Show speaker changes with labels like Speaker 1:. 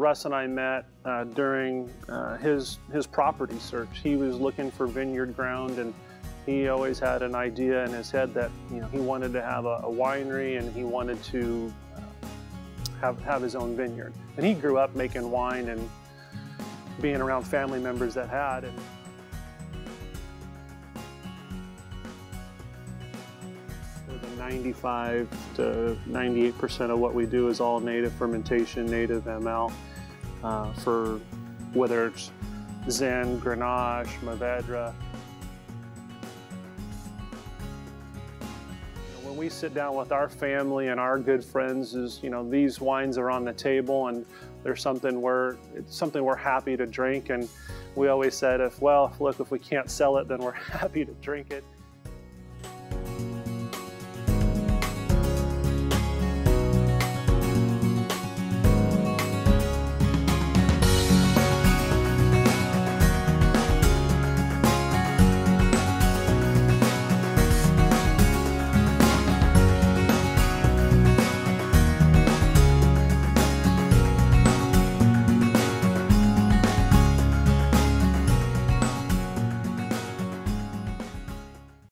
Speaker 1: Russ and I met uh, during uh, his his property search. He was looking for vineyard ground, and he always had an idea in his head that you know he wanted to have a, a winery and he wanted to uh, have have his own vineyard. And he grew up making wine and being around family members that had. And, 95 to 98 percent of what we do is all native fermentation, native ML. Uh, for whether it's Zin, Grenache, Mourvedre. When we sit down with our family and our good friends, is you know these wines are on the table and there's something we're it's something we're happy to drink and we always said if well look if we can't sell it then we're happy to drink it